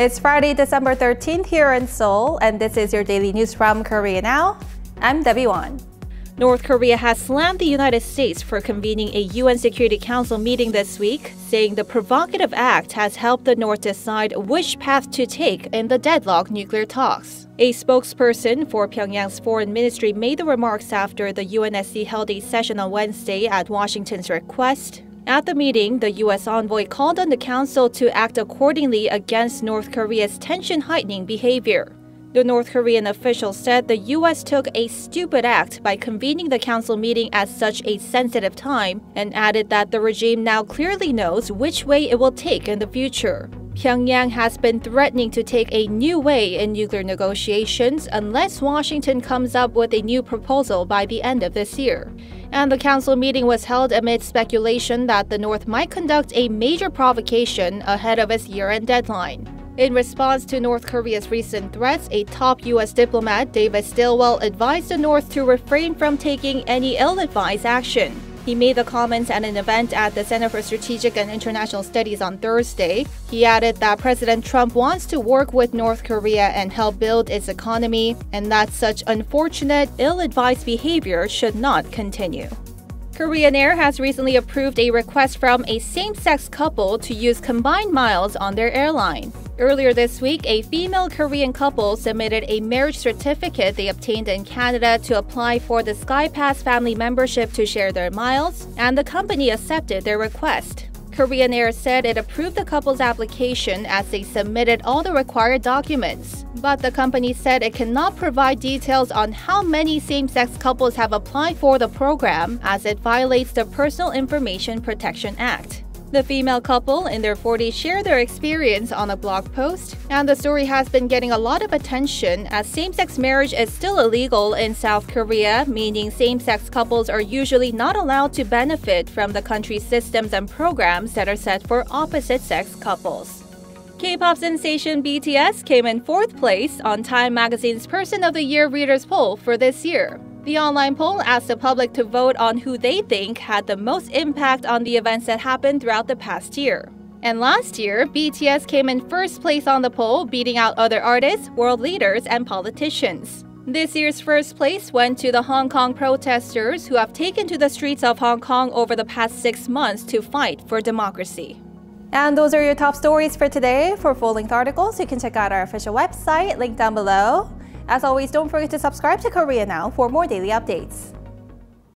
It's Friday, December 13th here in Seoul, and this is your daily news from Korea Now. I'm Debbie Won. North Korea has slammed the United States for convening a UN Security Council meeting this week, saying the provocative act has helped the North decide which path to take in the deadlock nuclear talks. A spokesperson for Pyongyang's foreign ministry made the remarks after the UNSC held a session on Wednesday at Washington's request. At the meeting, the U.S. envoy called on the Council to act accordingly against North Korea's tension heightening behavior. The North Korean official said the U.S. took a stupid act by convening the council meeting at such a sensitive time and added that the regime now clearly knows which way it will take in the future. Pyongyang has been threatening to take a new way in nuclear negotiations unless Washington comes up with a new proposal by the end of this year. And the council meeting was held amid speculation that the North might conduct a major provocation ahead of its year end deadline. In response to North Korea's recent threats, a top U.S. diplomat, David Stilwell, advised the North to refrain from taking any ill advised action. He made the comments at an event at the Center for Strategic and International Studies on Thursday. He added that President Trump wants to work with North Korea and help build its economy, and that such unfortunate, ill advised behavior should not continue. Korean Air has recently approved a request from a same sex couple to use combined miles on their airline. Earlier this week, a female Korean couple submitted a marriage certificate they obtained in Canada to apply for the SkyPass family membership to share their miles, and the company accepted their request. Korean Air said it approved the couple's application as they submitted all the required documents. But the company said it cannot provide details on how many same sex couples have applied for the program, as it violates the Personal Information Protection Act. The female couple in their 40s share their experience on a blog post, and the story has been getting a lot of attention as same sex marriage is still illegal in South Korea, meaning same sex couples are usually not allowed to benefit from the country's systems and programs that are set for opposite sex couples. K pop sensation BTS came in fourth place on Time magazine's Person of the Year Readers Poll for this year. The online poll asked the public to vote on who they think had the most impact on the events that happened throughout the past year. And last year, BTS came in first place on the poll, beating out other artists, world leaders, and politicians. This year's first place went to the Hong Kong protesters who have taken to the streets of Hong Kong over the past six months to fight for democracy. And those are your top stories for today. For full length articles, you can check out our official website, link down below. As always, don't forget to subscribe to Korea Now for more daily updates.